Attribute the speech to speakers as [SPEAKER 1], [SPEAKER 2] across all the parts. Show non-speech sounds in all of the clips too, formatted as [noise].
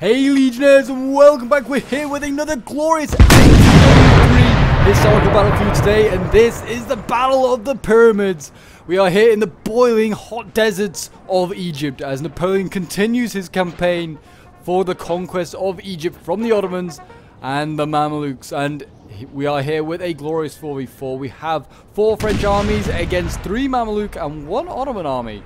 [SPEAKER 1] Hey Legionnaires and welcome back, we're here with another glorious historical battle for you today and this is the Battle of the Pyramids. We are here in the boiling hot deserts of Egypt as Napoleon continues his campaign for the conquest of Egypt from the Ottomans and the Mamelukes and we are here with a glorious 4v4. We have four French armies against three Mameluke and one Ottoman army.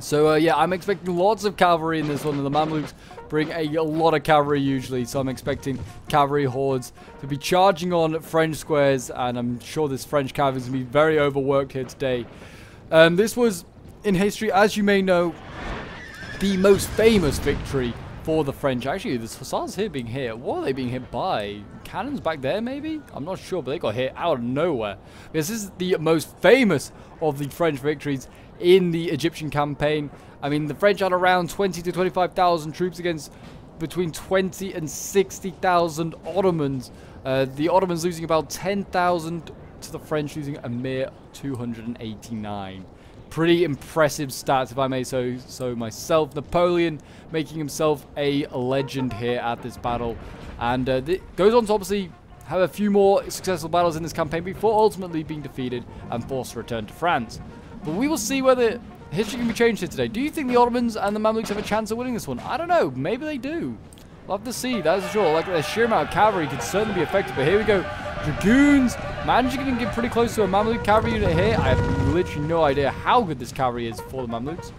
[SPEAKER 1] So uh, yeah, I'm expecting lots of cavalry in this one. And the Mamluks bring a, lot of cavalry usually. So I'm expecting cavalry hordes to be charging on French squares. And I'm sure this French cavalry is going to be very overworked here today. Um, this was, in history, as you may know, the most famous victory for the French. Actually, the hussars here being hit. What are they being hit by? Cannons back there, maybe? I'm not sure, but they got hit out of nowhere. This is the most famous of the French victories in the Egyptian campaign. I mean, the French had around 20 to 25,000 troops against between 20 and 60,000 Ottomans. Uh, the Ottomans losing about 10,000 to the French losing a mere 289. Pretty impressive stats, if I may so, so myself. Napoleon making himself a legend here at this battle. And uh, goes on to obviously have a few more successful battles in this campaign before ultimately being defeated and forced to return to France. But we will see whether history can be changed here today. Do you think the Ottomans and the Mamluks have a chance of winning this one? I don't know. Maybe they do. Love to see, that's sure. Like, the sheer amount of cavalry could certainly be effective. But here we go. Dragoons managing to get pretty close to a Mamluk cavalry unit here. I have literally no idea how good this cavalry is for the Mamluks.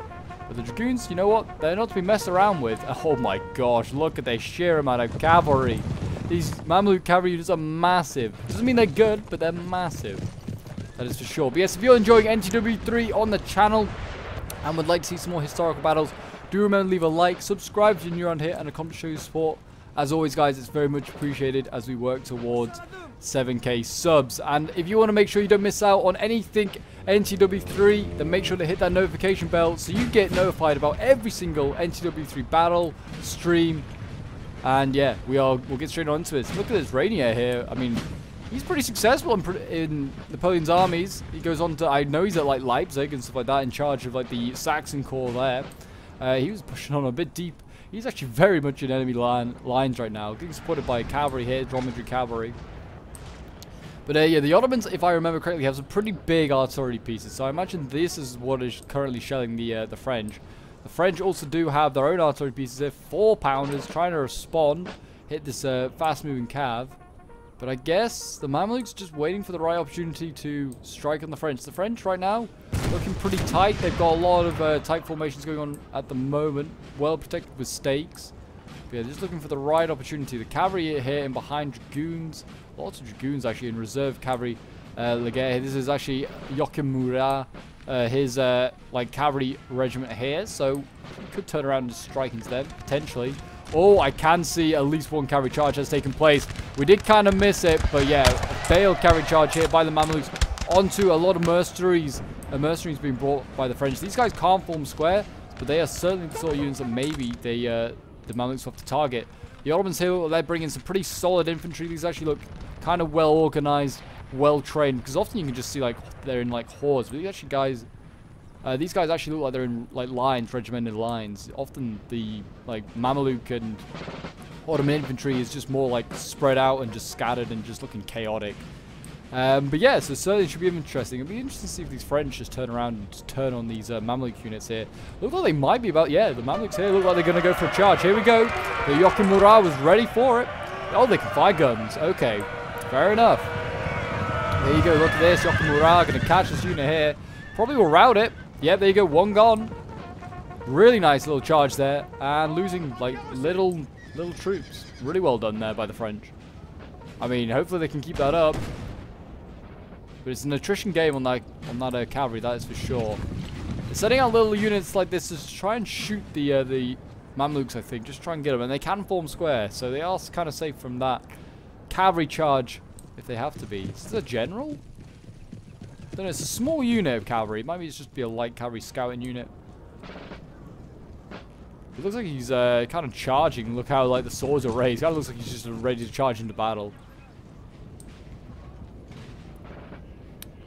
[SPEAKER 1] But the Dragoons, you know what? They're not to be messed around with. [laughs] Oh my gosh, look at their sheer amount of cavalry. These Mamluk cavalry units are massive. Doesn't mean they're good, but they're massive. That is for sure. But yes, if you're enjoying NTW3 on the channel and would like to see some more historical battles, do remember to leave a like, subscribe if you're new around here, and a comment to show your support. As always, guys, it's very much appreciated as we work towards 7k subs. And if you want to make sure you don't miss out on anything NTW3, then make sure to hit that notification bell so you get notified about every single NTW3 battle, stream, and yeah, we are, we'll get straight on to this. Look at this Reynier here. I mean, he's pretty successful in, in, Napoleon's armies. He goes on to, I know he's at like Leipzig and stuff like that, in charge of like the Saxon corps there. Uh, he was pushing on a bit deep. He's actually very much in enemy line, lines right now, getting supported by cavalry here, dromedary cavalry. But uh, yeah, the Ottomans, if I remember correctly, have some pretty big artillery pieces. So I imagine this is what is currently shelling the uh, the French. The French also do have their own artillery pieces. They're four pounders trying to respond, hit this uh, fast-moving cav. But I guess the Mamluks just waiting for the right opportunity to strike on the French. The French right now looking pretty tight. They've got a lot of uh, tight formations going on at the moment. Well protected with stakes. But yeah, just looking for the right opportunity. The cavalry here in behind dragoons. Lots of dragoons actually in reserve cavalry. Uh, This is actually Joachim Murat, uh, his uh, like cavalry regiment here. So could turn around and strike into them potentially. Oh, I can see at least one carry charge has taken place. We did kind of miss it, but yeah, failed carry charge here by the Mamelukes onto a lot of mercenaries. A mercenaries being brought by the French. These guys can't form square, but they are certainly the sort of units that maybe they uh, the Mamelukes have to target. The Ottomans here, they're bringing some pretty solid infantry. These actually look kind of well organized, well trained, because often you can just see like they're in like hordes, but these actually guys uh, these guys actually look like they're in like lines, regimented lines. Often the like Mameluke and Ottoman infantry is just more like spread out and just scattered and just looking chaotic. Um, but yeah, so certainly should be interesting. It'll be interesting to see if these French just turn around and turn on these uh, Mamluk units here. Look like they might be about, yeah, the Mamluks here look like they're going to go for a charge. Here we go. The Joachim Murat was ready for it. Oh, they can fire guns. Okay, fair enough. There you go, look at this. Joachim Murat going to catch this unit here. Probably will rout it. Yeah, there you go. One gone. Really nice little charge there. And losing, like, little little troops. Really well done there by the French. I mean, hopefully they can keep that up. But it's an attrition game on that on that uh, cavalry, that is for sure. Setting out little units like this is to try and shoot the uh, the Mamluks, I think. Just try and get them. And they can form square, so they are kind of safe from that cavalry charge if they have to be. Is this a general? Don't know, it's a small unit of cavalry. Maybe it's just be a light cavalry scouting unit. It looks like he's uh, kind of charging. Look how like the swords are raised. Of looks like he's just ready to charge into battle.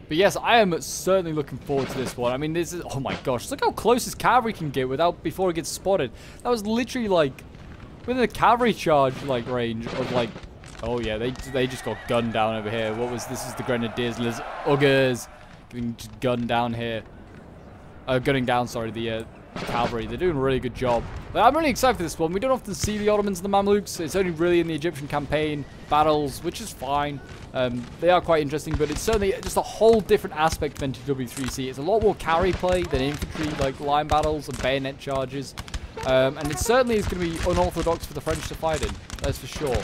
[SPEAKER 1] But yes, I am certainly looking forward to this one. I mean, this is... Oh my gosh. Look how close this cavalry can get without... Before it gets spotted. That was literally like... within the cavalry charge like range of like. Oh yeah, they they just got gunned down over here. What was this? Is the grenadiers, Liz Uggers, getting gunned down here. Uh, gunning down, sorry, the uh, cavalry. They're doing a really good job. But I'm really excited for this one. We don't often see the Ottomans and the Mamluks. It's only really in the Egyptian campaign battles, which is fine. Um, they are quite interesting, but it's certainly just a whole different aspect of NTW3C. It's a lot more carry play than infantry, like line battles and bayonet charges. Um, and it certainly is going to be unorthodox for the French to fight in. That's for sure.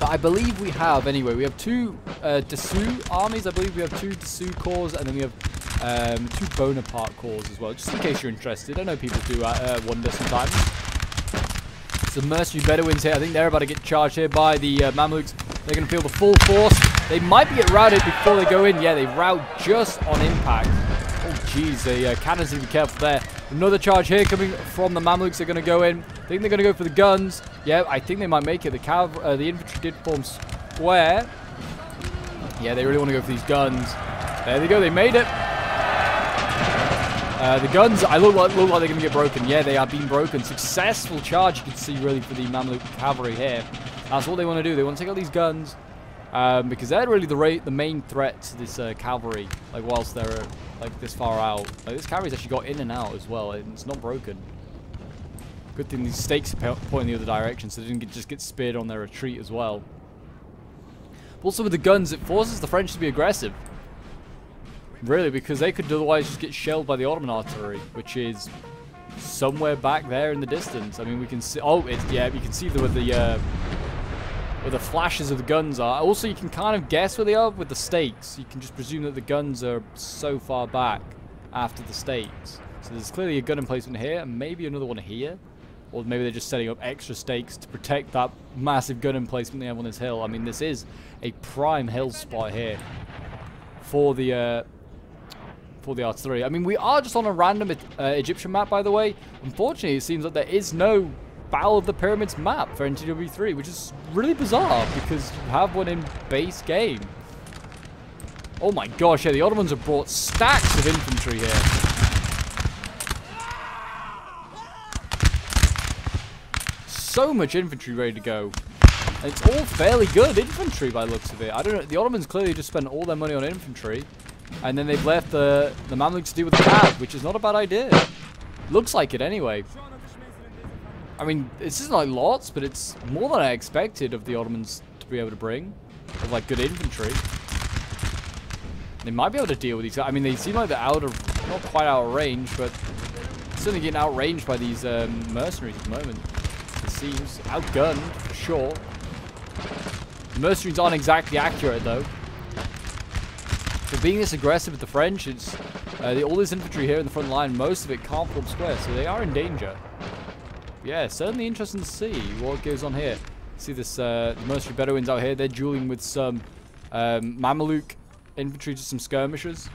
[SPEAKER 1] But I believe we have, anyway, we have two uh, armies. I believe we have two Desaix corps, and then we have um, two Bonaparte corps as well, just in case you're interested. I know people do uh, uh, wonder sometimes. Some mercenary Bedouins here. I think they're about to get charged here by the uh, Mamluks. They're going to feel the full force. They might be get routed before they go in. Yeah, they rout just on impact. Jeez. The uh, cannons need to be careful there. Another charge here coming from the Mamluks. They're going to go in. I think they're going to go for the guns. Yeah, I think they might make it. The, cav uh, the infantry did form square. Yeah, they really want to go for these guns. There they go. They made it. Uh, the guns, I look like, look like they're going to get broken. Yeah, they are being broken. Successful charge, you can see, really, for the Mamluk cavalry here. That's what they want to do. They want to take out these guns um, because they're really the the main threat to this uh, cavalry, like, whilst they're, like, this far out. Like, this cavalry's actually got in and out as well, and it's not broken. Good thing these stakes are pointing the other direction, so they didn't get, just get speared on their retreat as well. Also, with the guns, it forces the French to be aggressive. Really, because they could otherwise just get shelled by the Ottoman artillery, which is somewhere back there in the distance. I mean, we can see. Oh, it's yeah. You can see the, where the uh, where the flashes of the guns are. Also, you can kind of guess where they are with the stakes. You can just presume that the guns are so far back after the stakes. So there's clearly a gun emplacement here, and maybe another one here. Or maybe they're just setting up extra stakes to protect that massive gun emplacement they have on this hill. I mean, this is a prime hill spot here for the uh, for the artillery. I mean, we are just on a random uh, Egyptian map, by the way. Unfortunately, it seems that there is no Battle of the Pyramids map for NTW3, which is really bizarre because you have one in base game. Oh my gosh, yeah, the Ottomans have brought stacks of infantry here. So much infantry ready to go. And it's all fairly good infantry by looks of it. I don't know, the Ottomans clearly just spent all their money on infantry. And then they've left the, the Mamluks to deal with the cav, which is not a bad idea. Looks like it anyway. I mean, this isn't like lots, but it's more than I expected of the Ottomans to be able to bring. Of like good infantry. They might be able to deal with these. I mean, they seem like they're out of, not quite out of range, but certainly getting outranged by these um, mercenaries at the moment. It seems outgunned, for sure. The mercenaries aren't exactly accurate, though. For being this aggressive with the French, it's uh, the, all this infantry here in the front line, most of it can't form square, so they are in danger. Yeah, certainly interesting to see what goes on here. See this, uh, the mercenary Bedouins out here, they're dueling with some um, Mameluke infantry, just some skirmishers.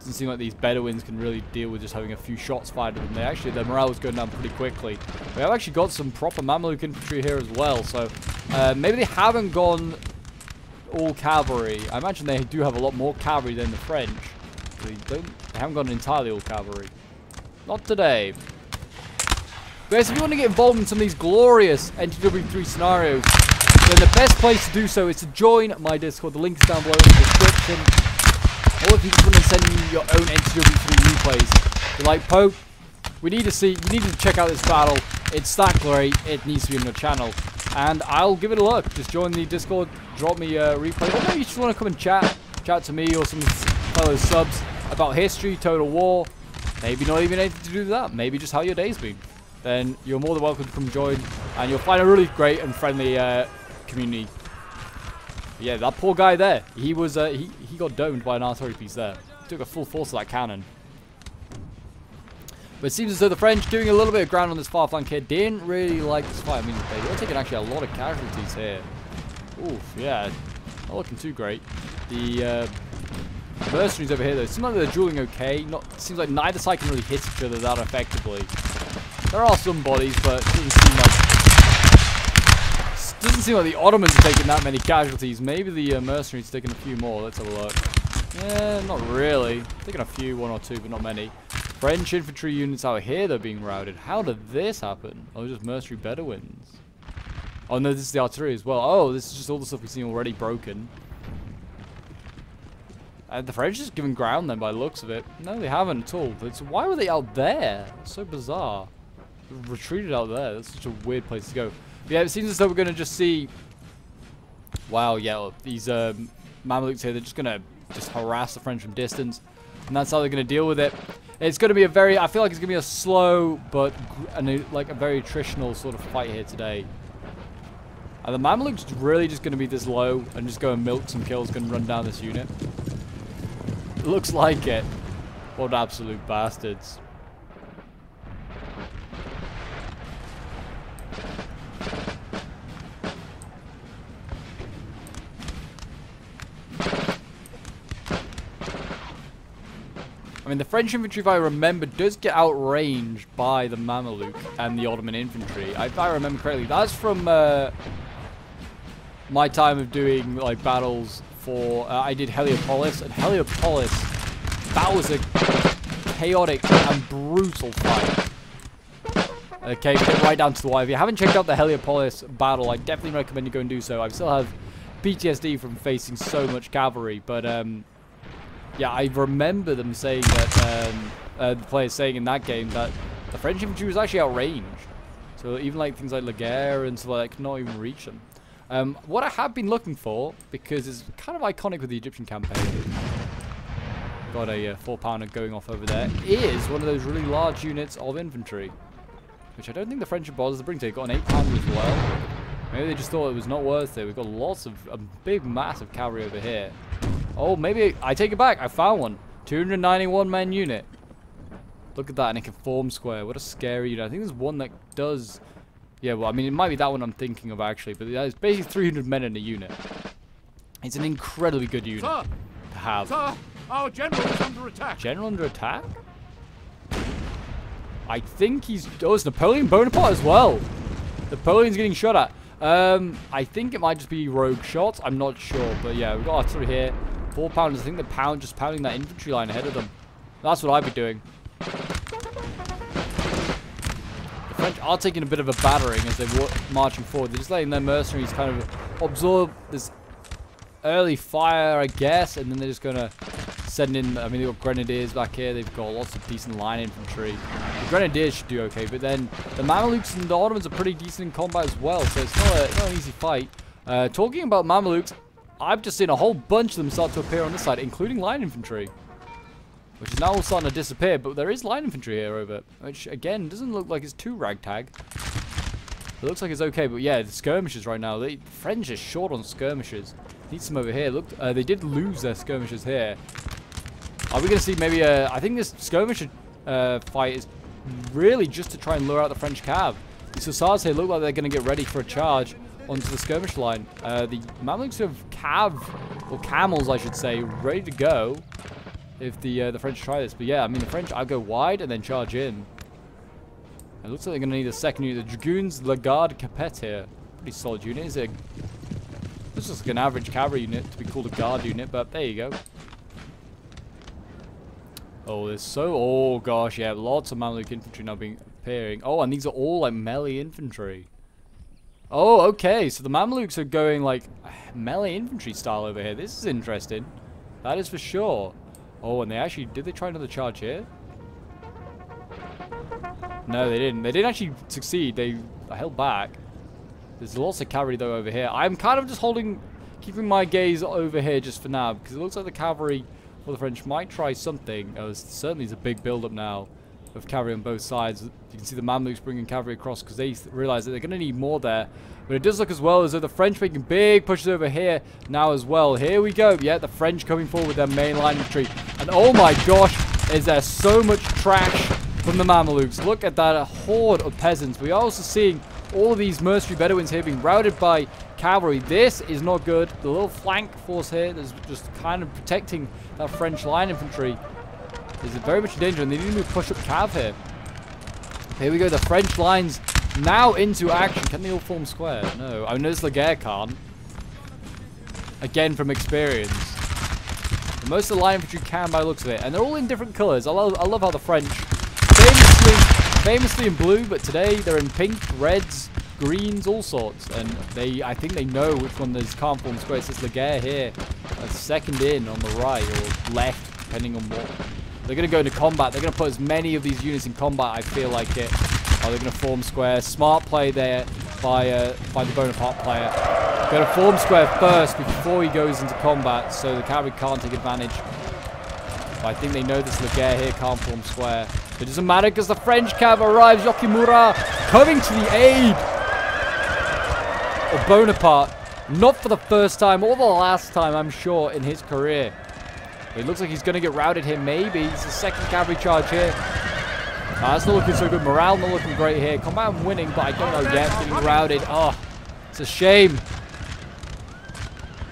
[SPEAKER 1] Doesn't seem like these Bedouins can really deal with just having a few shots fired at them. They actually, their morale is going down pretty quickly. We have actually got some proper Mameluke infantry here as well, so uh, maybe they haven't gone all cavalry. I imagine they do have a lot more cavalry than the French. They don't. They haven't gone entirely all cavalry. Not today. Guys, if you want to get involved in some of these glorious NTW3 scenarios, then the best place to do so is to join my Discord. The link is down below in the description. Or if you just want to send me your own NTW3 replays. You're like, Pope, we need to see, you need to check out this battle. It's that great. It needs to be on your channel and I'll give it a look. Just join the Discord, drop me a replay. Or maybe you just want to come and chat, chat to me or some fellow subs about history, Total War. Maybe not even anything to do with that. Maybe just how your day's been. Then you're more than welcome to come join, and you'll find a really great and friendly uh, community. But yeah, that poor guy there, he was uh, he he got domed by an artillery piece there. Took a full force of that cannon. But it seems as though the French doing a little bit of ground on this far flank here didn't really like this fight. I mean, they were taking actually a lot of casualties here. Oof, yeah. Not looking too great. The uh, mercenaries over here, though, seem like they're dueling okay. Not Seems like neither side can really hit each other that effectively. There are some bodies, but doesn't seem like... doesn't seem like the Ottomans are taking that many casualties. Maybe the uh, mercenaries taking a few more. Let's have a look. Yeah, not really. Taking a few, one or two, but not many. French infantry units out here they're being routed. How did this happen? Oh, just mercenary Bedouins. Oh no, this is the artillery as well. Oh, this is just all the stuff we've seen already broken. And the French just giving ground then by the looks of it. No, they haven't at all. It's, why were they out there? It's so bizarre. Retreated out there. That's such a weird place to go. But yeah, it seems as though we're going to just see... Wow, yeah, these um, Mamluks here, they're just going to just harass the French from distance. And that's how they're going to deal with it. It's going to be a very... I feel like it's going to be a slow, but and like a very attritional sort of fight here today. Are the Mamluks really just going to be this low and just go and milk some kills, going to run down this unit? [laughs] Looks like it. What absolute bastards. I mean, the French infantry, if I remember, does get outranged by the Mameluke and the Ottoman infantry. If I remember correctly, that's from uh, my time of doing like battles for, uh, I did Heliopolis, and Heliopolis, that was a chaotic and brutal fight. Okay, get right down to the wire. If you haven't checked out the Heliopolis battle, I definitely recommend you go and do so. I still have PTSD from facing so much cavalry, but um, yeah, I remember them saying that, um, uh, the players saying in that game that the French infantry was actually outranged. So even like things like Laguerre and stuff like that could not even reach them. Um, what I have been looking for, because it's kind of iconic with the Egyptian campaign, got a uh, four pounder going off over there, is one of those really large units of infantry. Which I don't think the French are bothered to bring to. Got an eight pounder as well. Maybe they just thought it was not worth it. We've got lots of, a big massive cavalry over here. Oh, maybe, I take it back. I found one. 291 man unit. Look at that, and it can form square. What a scary unit. I think there's one that does yeah, well, I mean, it might be that one I'm thinking of, actually. But it's basically 300 men in a unit. It's an incredibly good unit
[SPEAKER 2] Sir,
[SPEAKER 1] to have.
[SPEAKER 2] Sir, our general is under attack.
[SPEAKER 1] General under attack? I think he's... Oh, it's Napoleon Bonaparte as well. Napoleon's getting shot at. Um, I think it might just be rogue shots. I'm not sure. But yeah, we've got artillery here. Four pounders. I think they're pound, just pounding that infantry line ahead of them. That's what I'd be doing. French are taking a bit of a battering as they're marching forward. They're just letting their mercenaries kind of absorb this early fire, I guess, and then they're just going to send in, I mean, they've got grenadiers back here. They've got lots of decent line infantry. The grenadiers should do okay, but then the Mamelukes and the Ottomans are pretty decent in combat as well, so it's not, a, not an easy fight. Uh, talking about Mamelukes, I've just seen a whole bunch of them start to appear on this side, including line infantry. Which is now all starting to disappear, but there is line infantry here over, which again doesn't look like it's too ragtag. It looks like it's okay, but yeah, the skirmishes right now. The French are short on skirmishes. Need some over here. Look, uh, they did lose their skirmishes here. Are we going to see maybe a... I think this skirmish uh, fight is really just to try and lure out the French cav. These Hussars here look like they're going to get ready for a charge onto the skirmish line. Uh, the Mamluks have cav, or camels I should say, ready to go if the uh, the French try this. But yeah, I mean, the French, I'll go wide and then charge in. It looks like they're going to need a second unit. The Dragoons Lagarde Capet here. Pretty solid unit. Is it? This is like an average cavalry unit to be called a guard unit, but there you go. Oh, there's so... Oh, gosh, yeah. Lots of Mamluk infantry now being appearing. Oh, and these are all, like, melee infantry. Oh, okay. So the Mamluks are going, like, [sighs] melee infantry style over here. This is interesting. That is for sure. Oh, and they actually, did they try another charge here? No, they didn't. They didn't actually succeed. They held back. There's lots of cavalry though over here. I'm kind of just holding, keeping my gaze over here just for now because it looks like the cavalry for the French might try something. Oh, certainly is a big build-up now of cavalry on both sides. You can see the Mamluks bringing cavalry across because they realize that they're going to need more there. But it does look as well as though the French making big pushes over here now as well. Here we go. Yeah, the French coming forward with their main line infantry. And oh my gosh, is there so much trash from the Mamelukes. Look at that horde of peasants. We are also seeing all of these mercenary Bedouins here being routed by cavalry. This is not good. The little flank force here that's just kind of protecting that French line infantry is very much in danger, and they need to push up cav here. Here we go, the French lines now into action. Can they all form square? No. I noticed Laguerre can't. Again, from experience. But most of the line infantry can by looks of it. And they're all in different colours. I love, I love how the French famously famously in blue, but today they're in pink, reds, greens, all sorts. And they, I think they know which one is can't form squares. It's Laguerre here, a second in on the right or left, depending on what. They're going to go into combat. They're going to put as many of these units in combat, I feel like it. Oh, they're going to form square. Smart play there by, uh, by the Bonaparte player. Going to form square first before he goes into combat, so the cavalry can't take advantage. But I think they know this Laguerre here can't form square. It doesn't matter because the French cav arrives. Joachim Murat coming to the aid of Bonaparte. Not for the first time or the last time, I'm sure, in his career. It looks like he's going to get routed here, maybe. It's the second cavalry charge here. Uh, that's not looking so good. Morale not looking great here. Combat winning, but I don't know yet. Getting routed. Oh, it's a shame.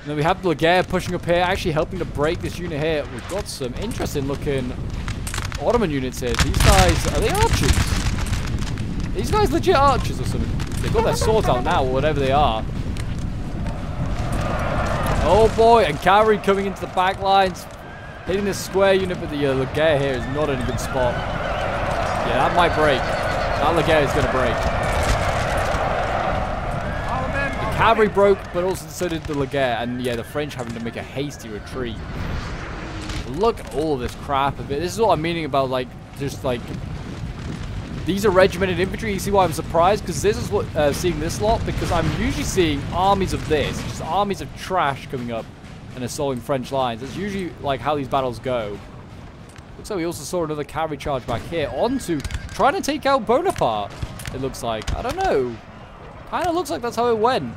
[SPEAKER 1] And then we have Laguerre pushing up here, actually helping to break this unit here. We've got some interesting looking Ottoman units here. These guys, are they archers? These guys legit archers or something? They've got their swords out now, or whatever they are. Oh boy, and cavalry coming into the back lines. Hitting this square unit, but the uh, here is not in a good spot. Yeah, that might break. That Laguerre is going to break. The cavalry broke, but also so did the Laguerre. And yeah, the French having to make a hasty retreat. Look at all this crap. This is what I'm meaning about, like, just like... These are regimented infantry. You see why I'm surprised? Because this is what uh, seeing this lot. Because I'm usually seeing armies of this. Just armies of trash coming up and assaulting French lines. That's usually like how these battles go. Looks like we also saw another cavalry charge back here onto trying to take out Bonaparte. It looks like. I don't know. Kind of looks like that's how it went.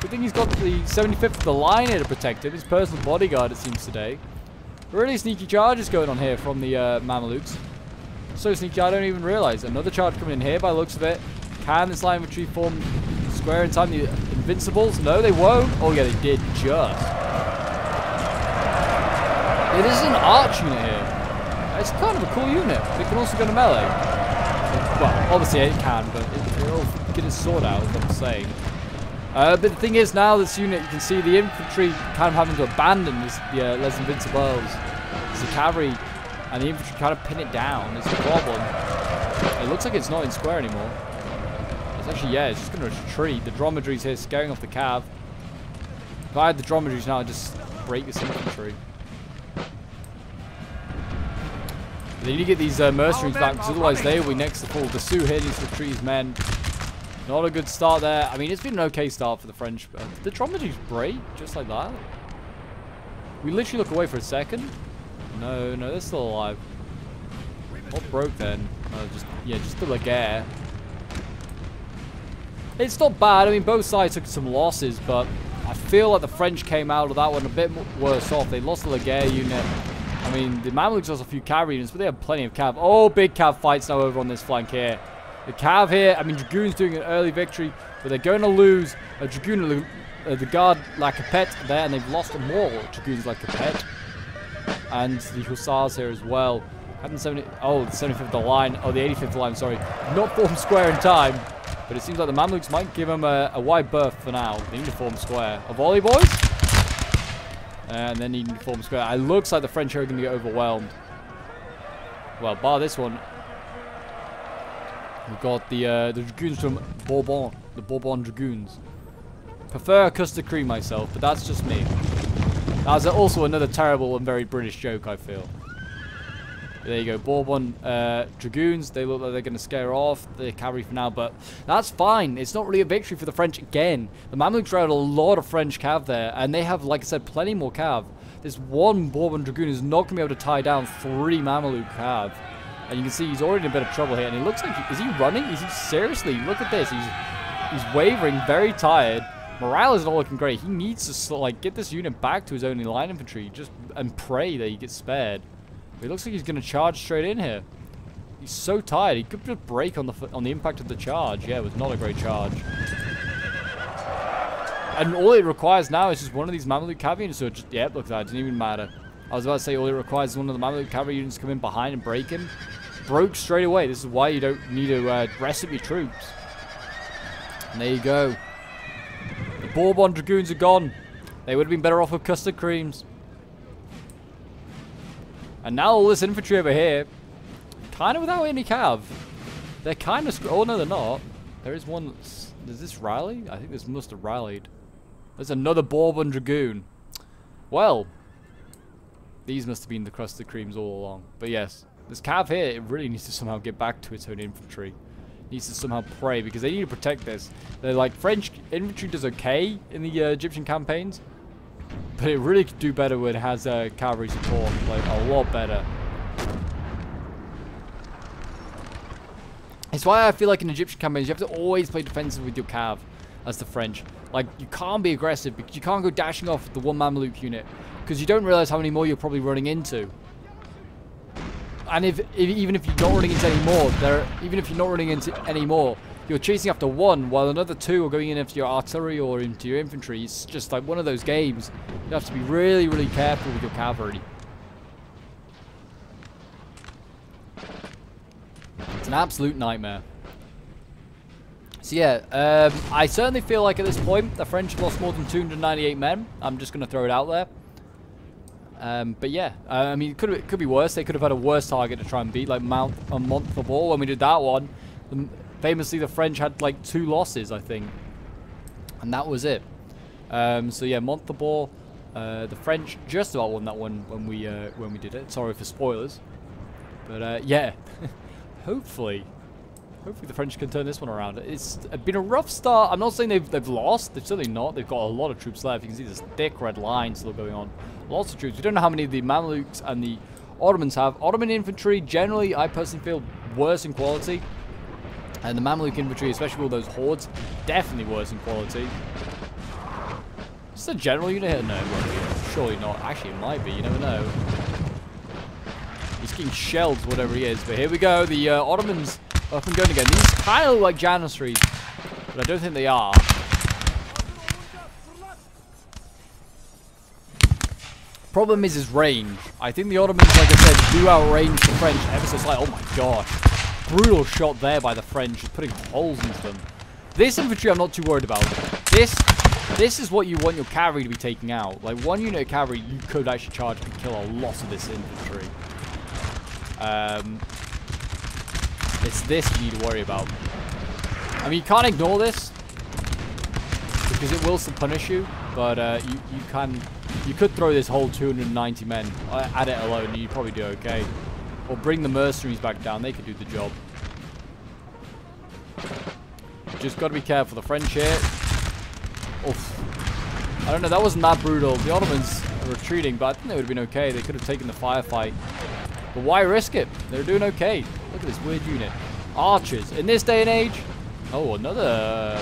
[SPEAKER 1] Good thing he's got the 75th of the line here to protect him. His personal bodyguard, it seems today. Really sneaky charges going on here from the uh, Mamelukes. So sneaky, I don't even realize. Another charge coming in here by looks of it. Can this line retreat? form square in time? The Invincibles? No, they won't. Oh, yeah, they did just. It is an arch unit here. It's kind of a cool unit. It can also go to melee. Well, obviously it can, but it, it'll get its sword out, is what I'm saying. Uh, but the thing is, now this unit, you can see the infantry kind of having to abandon this, the uh, Les Invincibles. It's the cavalry and the infantry kind of pin it down. It's the problem. It looks like it's not in square anymore. It's actually, yeah, it's just going to retreat. The dromedary's here scaring off the cav. If I had the dromedaries now, I'd just break this infantry. They need to get these uh, mercenaries back because otherwise they will be next to fall. The Sioux here needs to men. Not a good start there. I mean, it's been an okay start for the French. Uh, the dromedaries break just like that? We literally look away for a second. No, no, they're still alive. What broke then? Uh, just Yeah, just the Laguerre. It's not bad. I mean, both sides took some losses, but I feel like the French came out of that one a bit worse off. They lost the Laguerre unit. I mean, the Mamluks lost a few cavalry units, but they have plenty of cav. Oh, big cav fights now over on this flank here. The cav here, I mean, Dragoon's doing an early victory, but they're going to lose a Dragoon, uh, the guard like a pet there, and they've lost more Dragoons like a pet. And the Hussars here as well. 170, oh, the 75th line, oh, the 85th line, sorry. Not form square in time, but it seems like the Mamluks might give them a, a wide berth for now. They need to form square. A volley, boys? And then need to form square. It looks like the French are going to get overwhelmed. Well, bar this one. We've got the uh, the Dragoons from Bourbon. The Bourbon Dragoons. Prefer custard cream myself, but that's just me. That's also another terrible and very British joke, I feel. There you go, Bourbon uh, Dragoons. They look like they're going to scare off the cavalry for now, but that's fine. It's not really a victory for the French again. The Mamluks routed a lot of French cav there, and they have, like I said, plenty more cav. This one Bourbon Dragoon is not going to be able to tie down three Mameluke cav. And you can see he's already in a bit of trouble here, and he looks like, is he running? Is he seriously? Look at this. He's, he's wavering, very tired. Morale is not looking great. He needs to like get this unit back to his only line infantry, just and pray that he gets spared. It looks like he's going to charge straight in here. He's so tired. He could just break on the on the impact of the charge. Yeah, it was not a great charge. And all it requires now is just one of these Mameluke cavalry units. So just, yeah, look, that didn't even matter. I was about to say all it requires is one of the Mameluke cavalry units to come in behind and break him. Broke straight away. This is why you don't need to uh, rest up your troops. And there you go. The Bourbon Dragoons are gone. They would have been better off with custard creams. And now all this infantry over here, kind of without any cav. They're kind of... Oh, no, they're not. There is one... Does this rally? I think this must have rallied. There's another Bourbon Dragoon. Well, these must have been the Crusted creams all along. But yes, this cav here, it really needs to somehow get back to its own infantry. It needs to somehow pray because they need to protect this. They're like, French infantry does okay in the uh, Egyptian campaigns. But it really could do better when it has uh, cavalry support. Like, a lot better. It's why I feel like in Egyptian campaigns, you have to always play defensive with your cav as the French. Like, you can't be aggressive because you can't go dashing off the one Mamluk unit because you don't realize how many more you're probably running into. And if, if, even if you're not running into any more, there, even if you're not running into any more, you're chasing after one while another two are going in into your artillery or into your infantry. It's just like one of those games. You have to be really, really careful with your cavalry. It's an absolute nightmare. So yeah, um, I certainly feel like at this point the French have lost more than 298 men. I'm just going to throw it out there. Um, but yeah, uh, I mean, it could, it could be worse. They could have had a worse target to try and beat, like Mount a month for ball. When we did that one, the, famously the French had like two losses, I think, and that was it. Um, so yeah, Mount Tabor, uh, the French just about won that one when we uh, when we did it. Sorry for spoilers, but uh, yeah, [laughs] hopefully Hopefully the French can turn this one around. It's been a rough start. I'm not saying they've, they've lost. They've certainly not. They've got a lot of troops left. You can see this thick red line still going on. Lots of troops. We don't know how many of the Mamluks and the Ottomans have. Ottoman infantry, generally, I personally feel worse in quality. And the Mamluk infantry, especially with those hordes, definitely worse in quality. Is a general unit here? No, Surely not. Actually, it might be. You never know. He's getting shelled, whatever he is. But here we go. The uh, Ottomans up and going again. These kind of like Janissaries, but I don't think they are. Problem is his range. I think the Ottomans, like I said, do outrange the French ever so slightly. Oh my gosh. Brutal shot there by the French, just putting holes into them. This infantry I'm not too worried about. This this is what you want your cavalry to be taking out. Like one unit of cavalry, you could actually charge and kill a lot of this infantry. Um, it's this you need to worry about. I mean, you can't ignore this because it will still punish you, but uh, you you can you could throw this whole 290 men at it alone, and you'd probably do okay. Or bring the mercenaries back down; they could do the job. Just got to be careful. The French here. Oof. I don't know. That wasn't that brutal. The Ottomans are retreating, but I think they would have been okay. They could have taken the firefight. But why risk it? They're doing okay. Look at this weird unit. Archers. In this day and age. Oh, another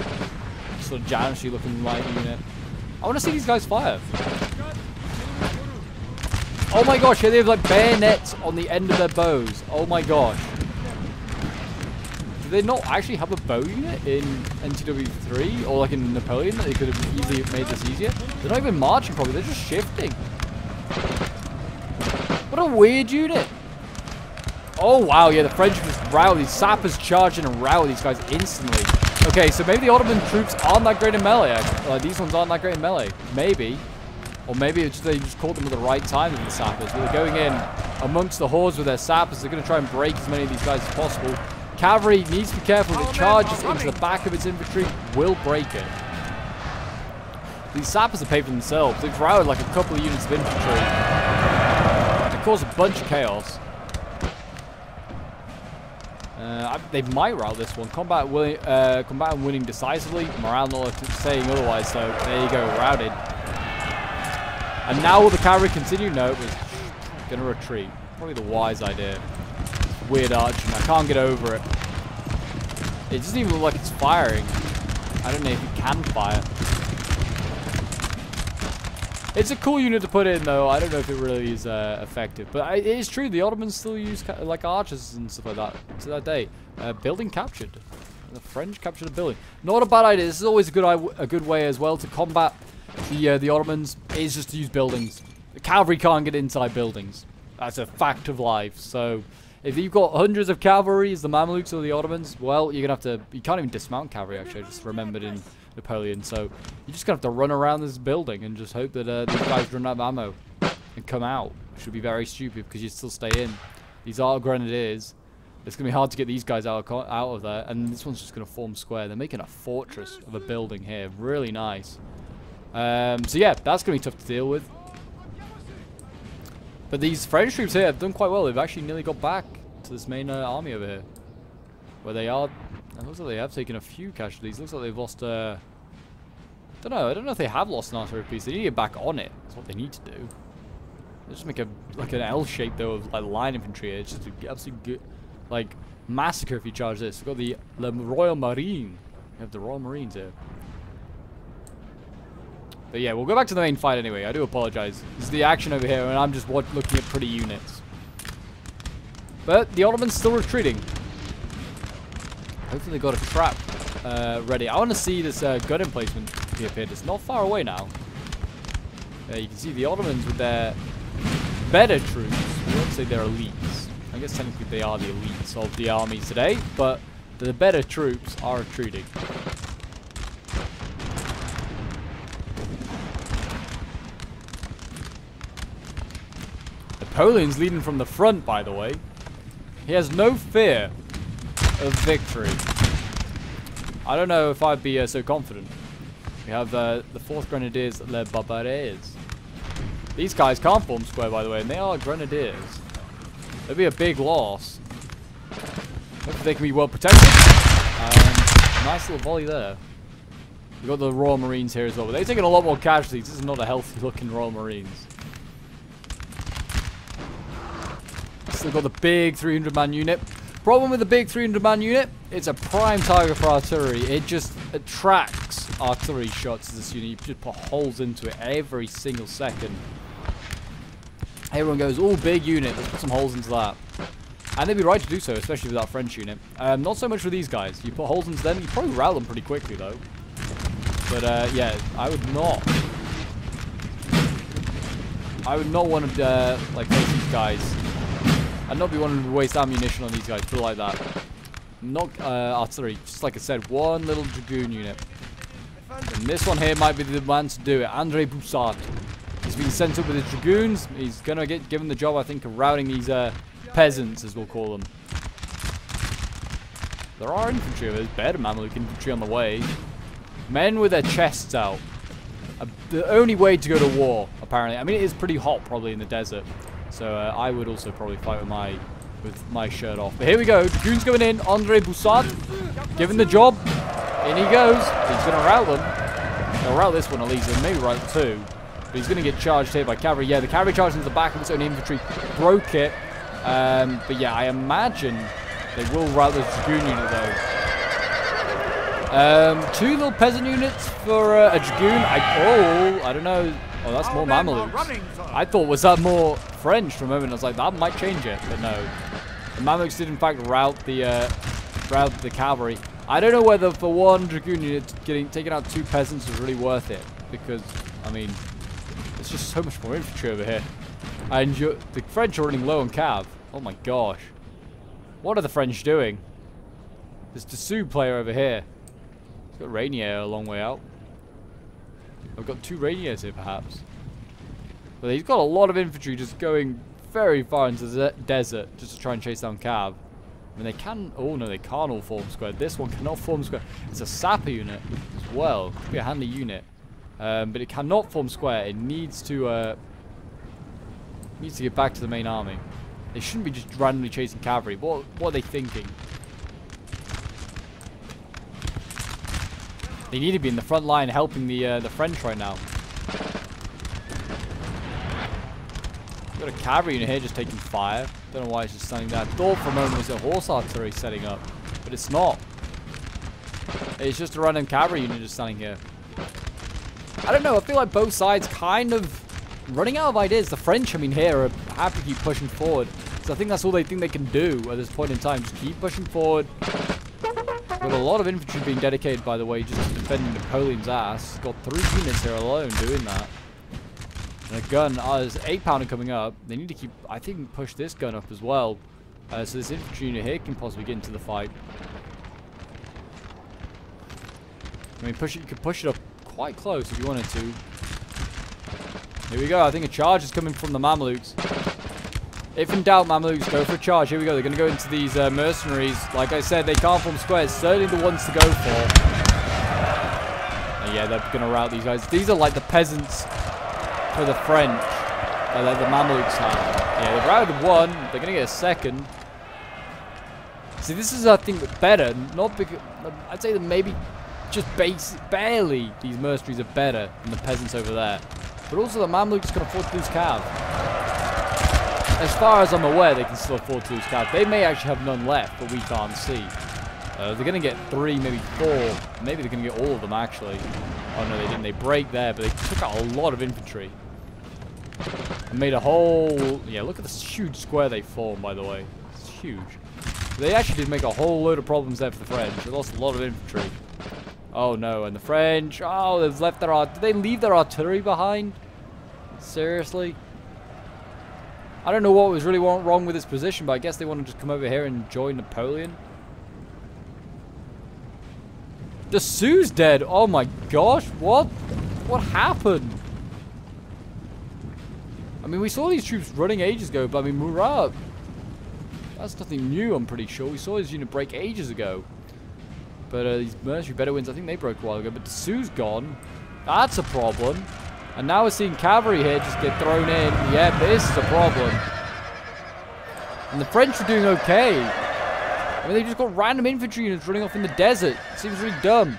[SPEAKER 1] sort of janitry looking light unit. I want to see these guys fire. Oh my gosh, yeah, they have like bayonets on the end of their bows. Oh my gosh. Do they not actually have a bow unit in NTW3 or like in Napoleon that they could have easily made this easier? They're not even marching probably, they're just shifting. What a weird unit. Oh, wow. Yeah, the French just routed. These sappers charge and rout these guys instantly. Okay, so maybe the Ottoman troops aren't that great in melee. Uh, these ones aren't that great in melee. Maybe. Or maybe it's just, they just caught them at the right time with the sappers. But they're going in amongst the hordes with their sappers. They're going to try and break as many of these guys as possible. Cavalry needs to be careful. If it charges into the back of its infantry, will break it. These sappers are paid for themselves. They've routed like a couple of units of infantry. They cause a bunch of chaos. Uh, they might route this one. Combat, willing, uh, combat winning decisively. Morale not saying otherwise, so there you go, routed. And now will the cavalry continue? No, it was going to retreat. Probably the wise idea. Weird arching. I can't get over it. It doesn't even look like it's firing. I don't know if it can fire. It's a cool unit to put in, though. I don't know if it really is uh, effective. But it is true. The Ottomans still use like archers and stuff like that to that day. Uh, building captured. The French captured a building. Not a bad idea. This is always a good a good way as well to combat the uh, the Ottomans. Is just to use buildings. The cavalry can't get inside buildings. That's a fact of life. So if you've got hundreds of cavalry, as the Mamluks or the Ottomans, well, you're gonna have to. You can't even dismount cavalry. Actually, I just remembered in Napoleon. So you're just gonna have to run around this building and just hope that uh, these guys run out of ammo and come out. Which would be very stupid because you still stay in. These are grenadiers. It's going to be hard to get these guys out of, out of there. And this one's just going to form square. They're making a fortress of a building here. Really nice. Um, so yeah, that's going to be tough to deal with. But these French troops here have done quite well. They've actually nearly got back to this main uh, army over here. Where they are... It looks like they have taken a few casualties. Looks like they've lost... Uh, I don't know. I don't know if they have lost an artillery piece. They need to get back on it. That's what they need to do. They just make a like an L shape though of like line infantry. It's just an absolute good, like massacre if you charge this. We've got the, the Royal Marine. We have the Royal Marines here. But yeah, we'll go back to the main fight anyway. I do apologize. This is the action over here, and I'm just looking at pretty units. But the Ottomans still retreating. Hopefully they got a trap uh, ready. I want to see this uh, gun emplacement be appeared. It's not far away now. Uh, you can see the Ottomans with their better troops. We won't say they're elites. I guess technically they are the elites of the army today, but the better troops are retreating. Napoleon's leading from the front, by the way. He has no fear of victory. I don't know if I'd be uh, so confident. We have uh, the 4th Grenadiers, Les Barbares. These guys can't form square, by the way, and they are Grenadiers. It'd be a big loss. Hopefully they can be well protected. Um, nice little volley there. We've got the Royal Marines here as well, but they're taking a lot more casualties. This is not a healthy looking Royal Marines. Still got the big 300 man unit. Problem with the big 300 man unit, it's a prime target for artillery. It just attracts artillery shots to this unit. You just put holes into it every single second. Everyone goes, oh, big unit. Let's put some holes into that. And they'd be right to do so, especially with that French unit. Um, not so much for these guys. You put holes into them, you probably rout them pretty quickly, though. But, uh, yeah, I would not... I would not want to, uh, like, face these guys. I'd not be wanting to waste ammunition on these guys, put it like that. Not uh, artillery, just like I said, one little dragoon unit. And this one here might be the man to do it. Andre Boussart. He's been sent up with his dragoons. He's going to get given the job, I think, of routing these uh, peasants, as we'll call them. There are infantry. There's better Mamluk infantry on the way. Men with their chests out. Uh, the only way to go to war, apparently. I mean, it is pretty hot, probably, in the desert. So uh, I would also probably fight with my with my shirt off. But here we go. Dragoons going in. Andre Boussart given the job. In he goes. He's going to rout them. He'll rout this one at least, and maybe rout two. But he's going to get charged here by cavalry. Yeah, the cavalry charged into the back of its own infantry. Broke it. Um, but yeah, I imagine they will rout the dragoon unit though. Um, two little peasant units for uh, a dragoon. I, oh, I don't know. Oh, that's more Mamelukes. I thought, was that more French for a moment? I was like, that might change it, but no. The Mamelukes did in fact rout the uh, rout the cavalry. I don't know whether for one dragoon unit getting taking out two peasants is really worth it because I mean, there's just so much more infantry over here. And the French are running low on cav. Oh my gosh, what are the French doing? There's Desaix player over here. He's got Reynier a long way out. I've got two Reyniers here, perhaps. But he's got a lot of infantry just going very far into the desert just to try and chase down Cav. I mean, they can... Oh, no, they can't all form square. This one cannot form square. It's a sapper unit as well. Could be a handy unit. Um, but it cannot form square. It needs to... Uh, needs to get back to the main army. They shouldn't be just randomly chasing cavalry. What, what are they thinking? They need to be in the front line helping the uh, the French right now. Got a cavalry unit here just taking fire. Don't know why it's just standing there. Thought for a moment was a horse artillery setting up, but it's not. It's just a random cavalry unit just standing here. I don't know. I feel like both sides kind of running out of ideas. The French, I mean, here are happy to keep pushing forward. So I think that's all they think they can do at this point in time. Just keep pushing forward, with a lot of infantry being dedicated, by the way, just to defending Napoleon's ass. Got three units here alone doing that. And a gun, uh, there's 8 pounder coming up. They need to keep, I think, push this gun up as well. Uh, so this infantry unit here can possibly get into the fight. I mean, push it, you could push it up quite close if you wanted to. Here we go. I think a charge is coming from the Mamelukes. If in doubt, Mamelukes, go for a charge. Here we go. They're going to go into these uh, mercenaries. Like I said, they can't form squares. Certainly the ones to go for. And yeah, they're going to rout these guys. These are like the peasants for the French that the Mamluks have. Yeah, they've routed one. They're going to get a second. See, this is, I think, better. Not because... I'd say that maybe just barely these mercenaries are better than the peasants over there. But also the Mamluks can afford to lose Cav. As far as I'm aware, they can still afford to lose Cav. They may actually have none left, but we can't see. Uh, they're going to get three, maybe four. Maybe they're going to get all of them, actually. Oh, no, they didn't. They break there, but they took out a lot of infantry. And made a whole... Yeah, look at this huge square they formed, by the way. It's huge. They actually did make a whole load of problems there for the French. They lost a lot of infantry. Oh no, and the French, oh, they've left their. Did they leave their artillery behind? Seriously? I don't know what was really wrong with this position, but I guess they want to just come over here and join Napoleon. Desaix's dead. Oh my gosh, what? What happened? I mean, we saw these troops running ages ago, but I mean, Murat, that's nothing new, I'm pretty sure. We saw his unit break ages ago. But uh, these mercenary Bedouins, I think they broke a while ago. But Desaix's gone. That's a problem. And now we're seeing cavalry here just get thrown in. Yeah, this is a problem. And the French are doing okay. I mean, they've just got random infantry units running off in the desert. Seems really dumb.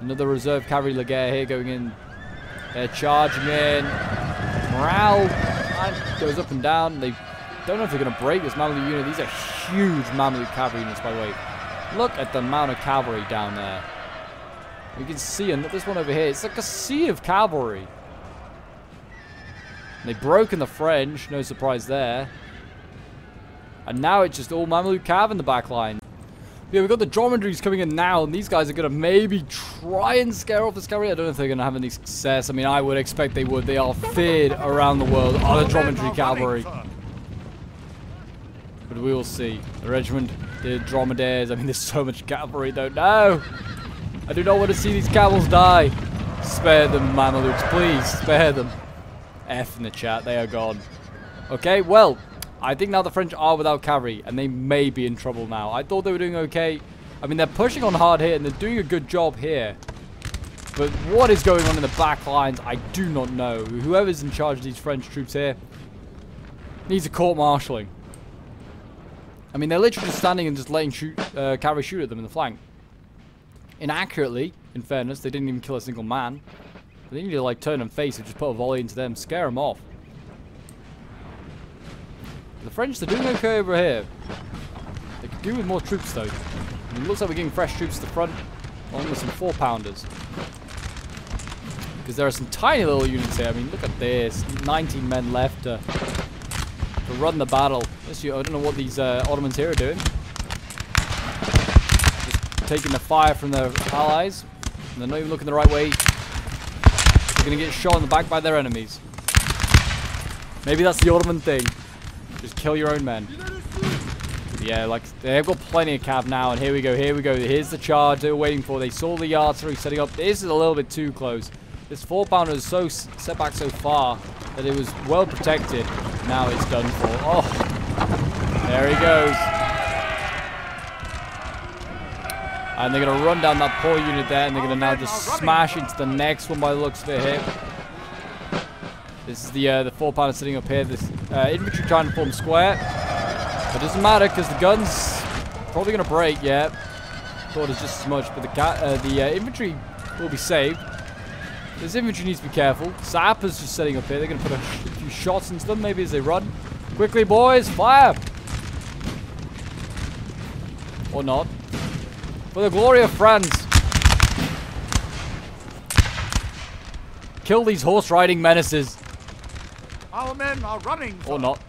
[SPEAKER 1] Another reserve cavalry Laguerre here going in. They're charging in. Morale goes up and down. They don't know if they're going to break this Mameluke unit. These are huge Mameluke cavalry units, by the way. Look at the amount of cavalry down there. You can see and this one over here. It's like a sea of cavalry. They've broken the French. No surprise there. And now it's just all Mameluke cav in the back line. Yeah, we've got the dromedaries coming in now, and these guys are going to maybe try and scare off this cavalry. I don't know if they're going to have any success. I mean, I would expect they would. They are feared around the world, are the dromedary cavalry. But we will see. The regiment the dromedaries. I mean, there's so much cavalry, don't know. I do not want to see these camels die. Spare them, Mamelukes, please. Spare them. F in the chat. They are gone. Okay, well, I think now the French are without cavalry, and they may be in trouble now. I thought they were doing okay. I mean, they're pushing on hard here, and they're doing a good job here. But what is going on in the back lines, I do not know. Whoever's in charge of these French troops here needs a court-martialing. I mean, they're literally just standing and just letting shoot, uh, cavalry shoot at them in the flank. Inaccurately, in fairness, they didn't even kill a single man. They need to like turn and face and just put a volley into them, scare them off. The French, they're doing okay over here. They could do with more troops though. I mean, it looks like we're getting fresh troops to the front, along with some four pounders. Because there are some tiny little units here. I mean, look at this. 19 men left to to run the battle. I don't know what these uh, Ottomans here are doing. Just taking the fire from their allies. And they're not even looking the right way. They're going to get shot in the back by their enemies. Maybe that's the Ottoman thing. Just kill your own men. Yeah, like, they've got plenty of cav now, and here we go, here we go. Here's the charge they were waiting for. They saw the artillery setting up. This is a little bit too close. This four-pounder is so set back so far that it was well protected. Now it's done for. Oh, there he goes. And they're going to run down that poor unit there, and they're going to now just smash into the next one by the looks of it here. This is the uh, the four pounder sitting up here. This uh, infantry trying to form square. It doesn't matter because the guns probably going to break. Yeah, thought it's just as much, but the uh, the uh, infantry will be saved. This infantry needs to be careful. Sappers just setting up here. They're going to put a few shots into them, maybe as they run. Quickly, boys, fire! Or not. For the glory of France. Kill these horse riding menaces.
[SPEAKER 2] Our men are running.
[SPEAKER 1] Or not.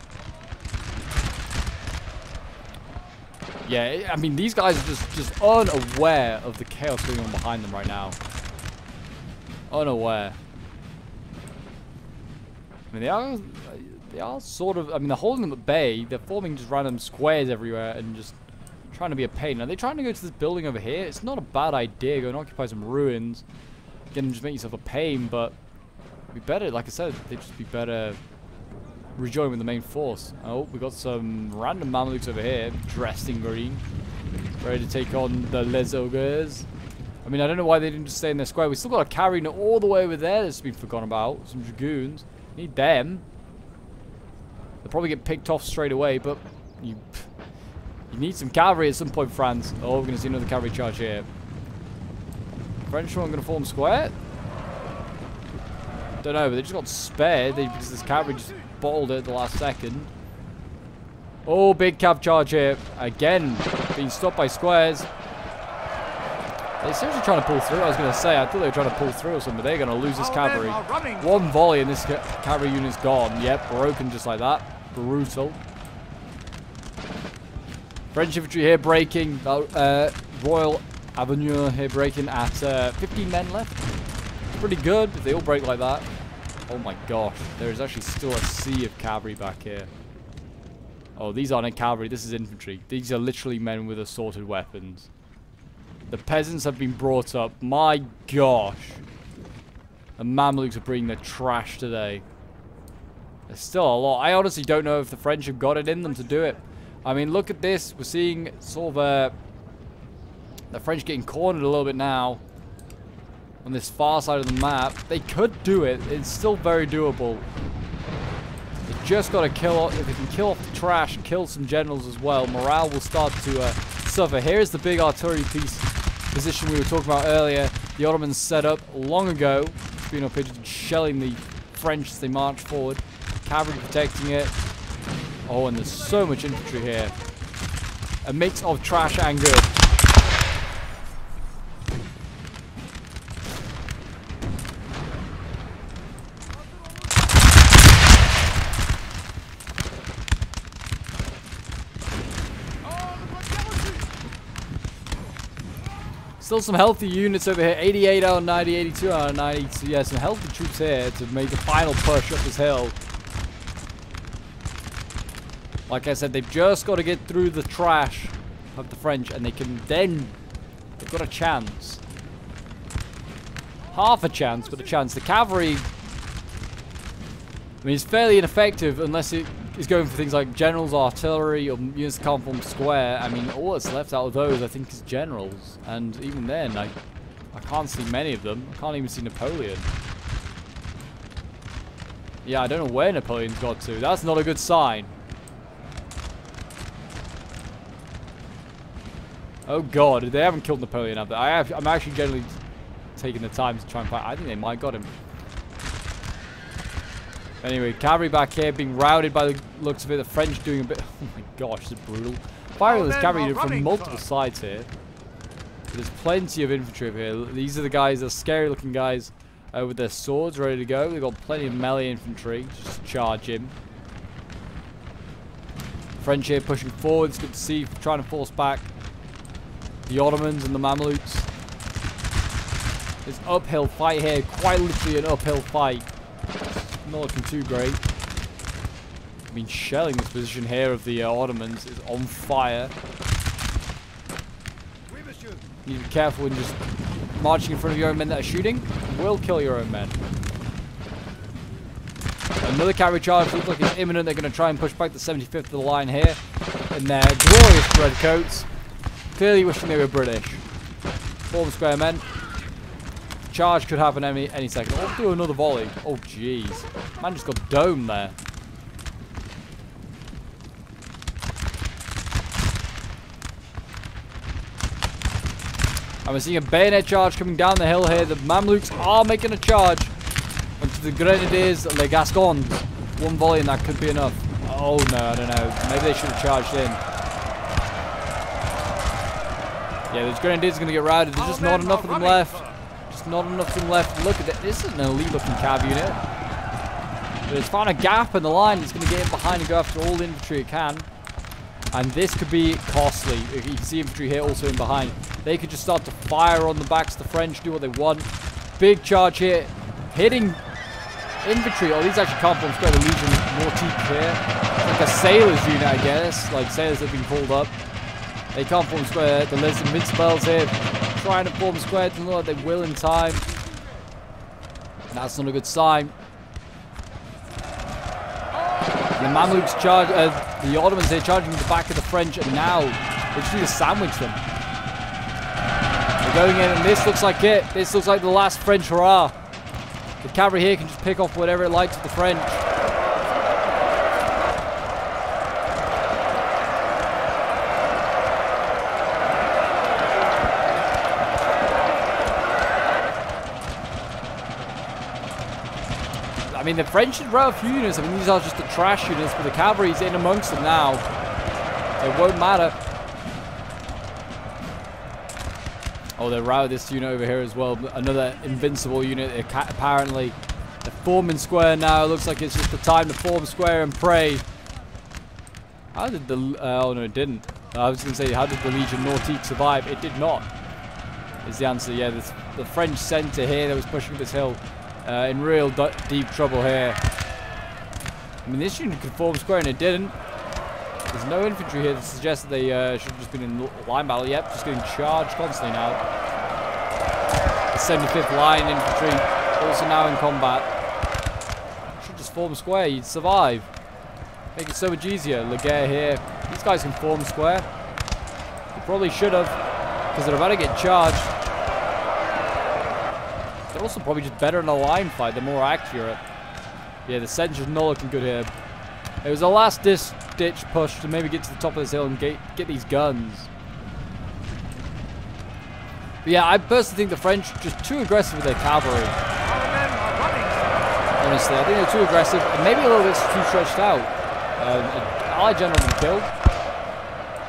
[SPEAKER 1] Yeah, I mean, these guys are just, just unaware of the chaos going on behind them right now unaware. I mean, they are, they are sort of, I mean, they're holding them at bay. They're forming just random squares everywhere and just trying to be a pain. Are they trying to go to this building over here? It's not a bad idea. Go and occupy some ruins. Again, just make yourself a pain, but it'd be better, like I said, they'd just be better rejoin with the main force. Oh, we got some random Mamelukes over here, dressed in green, ready to take on the Les Ogres. I mean, I don't know why they didn't just stay in their square. We still got a carry all the way over there that's been forgotten about. Some dragoons. Need them. They'll probably get picked off straight away, but you you need some cavalry at some point, France. Oh, we're going to see another cavalry charge here. French one going to form square? Don't know, but they just got spared because this cavalry just bottled it at the last second. Oh, big cab charge here. Again, being stopped by squares. They're seriously trying to pull through. I was going to say, I thought they were trying to pull through or something, but they're going to lose this cavalry. One volley and this cavalry unit's gone. Yep, broken just like that. Brutal. French infantry here breaking. Uh, Royal Avenue here breaking at uh, 15 men left. Pretty good if they all break like that. Oh my gosh. There is actually still a sea of cavalry back here. Oh, these aren't cavalry. This is infantry. These are literally men with assorted weapons. The peasants have been brought up. My gosh. The Mamluks are bringing the trash today. There's still a lot. I honestly don't know if the French have got it in them to do it. I mean, look at this. We're seeing sort of uh, the French getting cornered a little bit now on this far side of the map. They could do it. It's still very doable. They just got to kill. Off if they can kill off the trash and kill some generals as well, morale will start to uh, suffer. Here's the big artillery piece position we were talking about earlier. The Ottomans set up long ago. Being up here shelling the French as they march forward. Cavalry protecting it. Oh, and there's so much infantry here. A mix of trash and good. Still some healthy units over here. 88 out of 90, 82 out of 90. So yeah, some healthy troops here to make a final push up this hill. Like I said, they've just got to get through the trash of the French and they can then... They've got a chance. Half a chance, but a chance. The cavalry... I mean, it's fairly ineffective unless it is going for things like generals, artillery, or units that can't form square. I mean, all that's left out of those, I think, is generals. And even then, I, I can't see many of them. I can't even see Napoleon. Yeah, I don't know where Napoleon's got to. That's not a good sign. Oh god, they haven't killed Napoleon, have they? I have, I'm actually generally taking the time to try and fight. I think they might got him. Anyway, cavalry back here being routed by the looks of it. The French doing a bit... [laughs] Oh my gosh, this is brutal. Firing this cavalry from multiple sides here. There's plenty of infantry here. These are the guys, the scary looking guys uh, with their swords ready to go. They've got plenty of melee infantry. Just charge him. French here pushing forward. It's good to see. Trying to force back the Ottomans and the Mamluks. This uphill fight here, quite literally an uphill fight. Not looking too great. I mean, shelling this position here of the uh, Ottomans is on fire. You need to be careful when just marching in front of your own men that are shooting. Will kill your own men. Another cavalry charge looks like it's imminent. They're going to try and push back the 75th of the line here. In their glorious red coats. Clearly wishing they were British. Form square men. Charge could happen any any second. Oh, do another volley. Oh, jeez. Man just got domed there. And we're seeing a bayonet charge coming down the hill here. The Mamluks are making a charge. Onto the Grenadiers, Les Gascons. One volley and that could be enough. Oh no, I don't know. Maybe they should have charged in. Yeah, those grenadiers are going to get routed. There's just not enough of them left. Just not them left. Look at that. This is an elite looking cav unit. But it's found a gap in the line. It's going to get in behind and go after all the infantry it can. And this could be costly. You can see infantry here also in behind. They could just start to fire on the backs of the French, do what they want. Big charge here. Hitting infantry. Oh, these actually can't form square. The Legion Nautique here. Like a sailors unit, I guess. Like sailors have been pulled up. They can't form square. The Les Invincibles here trying to form square. Doesn't look like they will in time. That's not a good sign. The Mamluks charge, uh, the Ottomans, they're charging the back of the French, and now they just need to sandwich them. They're going in, and this looks like it. This looks like the last French hurrah. The cavalry here can just pick off whatever it likes of the French. Mean, the French should rout a few units. I mean, these are just the trash units, but the cavalry's in amongst them now. It won't matter. Oh, they're routed this unit over here as well. Another invincible unit, apparently. They're forming square now. Looks like it's just the time to form square and pray. How did the... Uh, oh, no, it didn't. I was going to say, how did the Legion Nautique survive? It did not. Is the answer. Yeah, this, the French centre here that was pushing this hill uh, in real deep trouble here. I mean, this unit could form square and it didn't. There's no infantry here to suggest that they uh, should have just been in line battle. Yep, just getting charged constantly now. The 75th Line infantry also now in combat. Should just form square. You'd survive. Make it so much easier. Laguerre here. These guys can form square. They probably should have because they're about to get charged. Also probably just better in a line fight. They're more accurate. Yeah, the Sentinel's not looking good here. It was a last ditch push to maybe get to the top of this hill and get, get these guns. But yeah, I personally think the French just too aggressive with their cavalry. Honestly, I think they're too aggressive and maybe a little bit too stretched out. Um, Allied general been killed.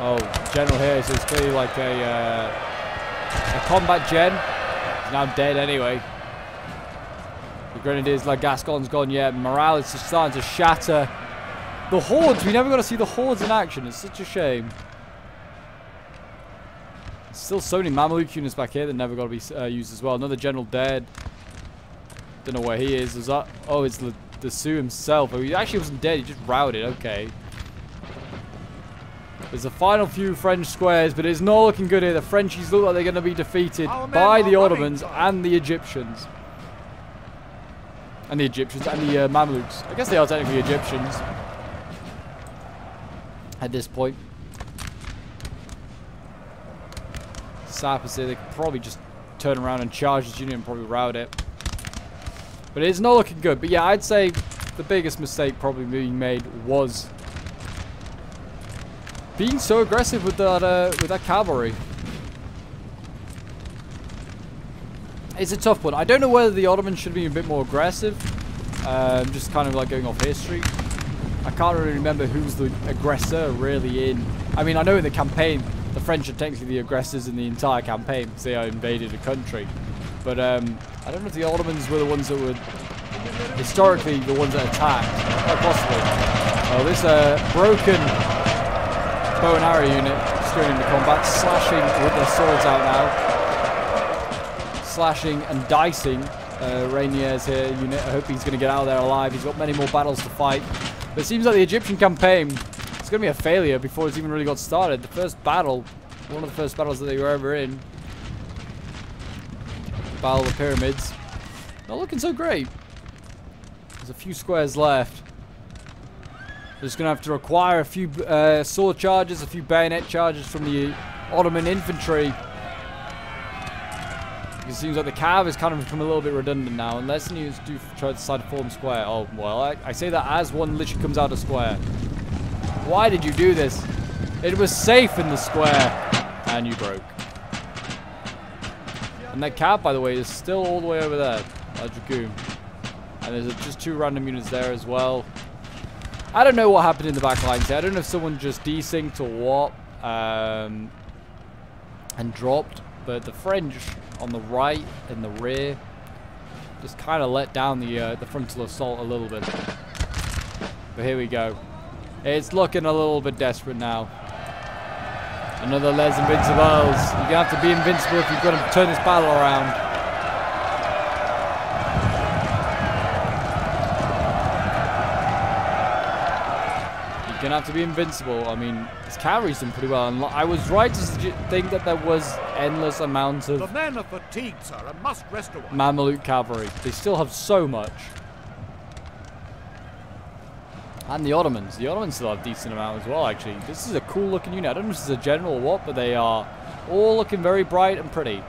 [SPEAKER 1] Oh, general here, it's clearly like a, uh, a combat gen. He's now dead anyway. The Grenadiers, like Gascon's gone yet. Morale is just starting to shatter. The Hordes, we never got to see the Hordes in action. It's such a shame. Still so many Mamluk units back here that never got to be uh, used as well. Another General dead. Don't know where he is. Is that? Oh, it's the, Desaix himself. Oh, he actually wasn't dead. He just routed. Okay. There's a final few French squares, but it's not looking good here. The Frenchies look like they're going to be defeated by the Ottomans and the Egyptians. And the Egyptians and the uh, Mamluks. I guess they are technically Egyptians. At this point. Sappers here, they could probably just turn around and charge this unit and probably rout it. But it's not looking good. But yeah, I'd say the biggest mistake probably being made was being so aggressive with that uh, with that cavalry. It's a tough one. I don't know whether the Ottomans should be a bit more aggressive. Um, just kind of like going off history. I can't really remember who's the aggressor really in. I mean, I know in the campaign, the French are technically the aggressors in the entire campaign because they invaded a country. But um, I don't know if the Ottomans were the ones that were historically the ones that attacked. Quite possibly. Oh, this uh, broken bow and arrow unit going into combat, slashing with their swords out now slashing and dicing uh, Reynier's here unit. I hope he's going to get out of there alive. He's got many more battles to fight. But it seems like the Egyptian campaign is going to be a failure before it's even really got started. The first battle, one of the first battles that they were ever in. Battle of the Pyramids. Not looking so great. There's a few squares left. Just going to have to require a few uh, sword charges, a few bayonet charges from the Ottoman infantry it seems like the cav has kind of become a little bit redundant now, unless you do try to decide to form square. Oh, well, I, I say that as one literally comes out of square. Why did you do this? It was safe in the square, and you broke. And that cav, by the way, is still all the way over there, at Dragoon. And there's just two random units there as well. I don't know what happened in the back lines I don't know if someone just desynced or what. Um, and dropped. But the French on the right and the rear just kind of let down the uh, the frontal assault a little bit. But here we go. It's looking a little bit desperate now. Another Les Invincibles. You're going to have to be invincible if you're going to turn this battle around. Gonna have to be invincible. I mean, his carries them pretty well. And I was right to think that there was endless amounts of...
[SPEAKER 2] The men are fatigued, sir, and must rest awhile.
[SPEAKER 1] Mameluke cavalry. They still have so much. And the Ottomans. The Ottomans still have a decent amount as well, actually. This is a cool looking unit. I don't know if this is a general or what, but they are all looking very bright and pretty.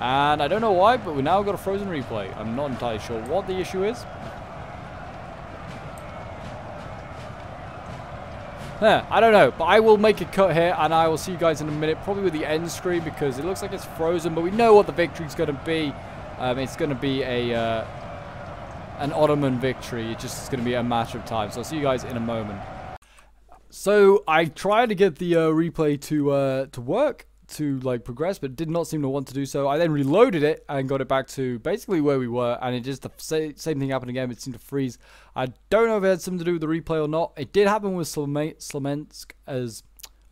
[SPEAKER 1] And I don't know why, but we now got a frozen replay. I'm not entirely sure what the issue is. [laughs] I don't know, but I will make a cut here, and I will see you guys in a minute, probably with the end screen, because it looks like it's frozen, but we know what the victory is going to be. Um, it's going to be a uh, an Ottoman victory. It's just going to be a matter of time. So I'll see you guys in a moment. So I tried to get the uh, replay to uh, to work, to like progress, but did not seem to want to do so. I then reloaded it and got it back to basically where we were, and it just the same thing happened again. It seemed to freeze. I don't know if it had something to do with the replay or not. It did happen with Slomensk as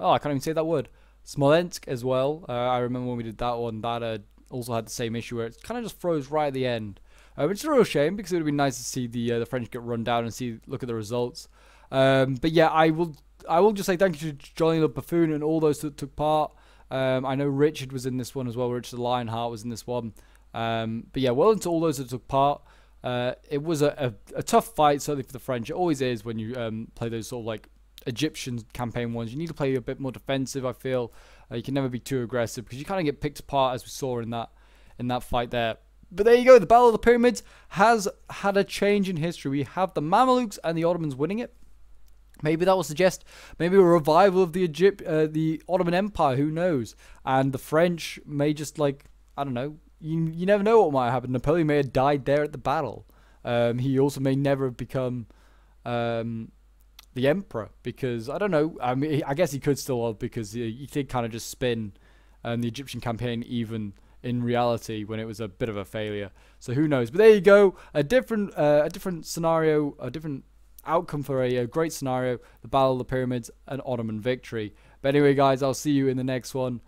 [SPEAKER 1] oh I can't even say that word Smolensk as well. Uh, I remember when we did that one. That uh, also had the same issue where it kind of just froze right at the end, uh, which is a real shame because it would been nice to see the uh, the French get run down and see look at the results. Um, but yeah, I will I will just say thank you to Johnny the Buffoon and all those that took part. Um, I know Richard was in this one as well. Richard Lionheart was in this one. Um, but yeah, well into all those that took part. Uh, it was a, a, a, tough fight, certainly for the French. It always is when you um, play those sort of like Egyptian campaign ones. You need to play a bit more defensive. I feel uh, you can never be too aggressive because you kind of get picked apart as we saw in that in that fight there. But there you go. The Battle of the Pyramids has had a change in history. We have the Mamelukes and the Ottomans winning it. Maybe that will suggest maybe a revival of the Egypt, uh, the Ottoman Empire. Who knows? And the French may just like I don't know. You you never know what might happen. Napoleon may have died there at the battle. Um, he also may never have become um, the emperor because I don't know. I mean, I guess he could still have because he, he did kind of just spin um, the Egyptian campaign even in reality when it was a bit of a failure. So who knows? But there you go. A different uh, a different scenario, a different outcome for a, a great scenario, the Battle of the Pyramids, an Ottoman victory. But anyway, guys, I'll see you in the next one.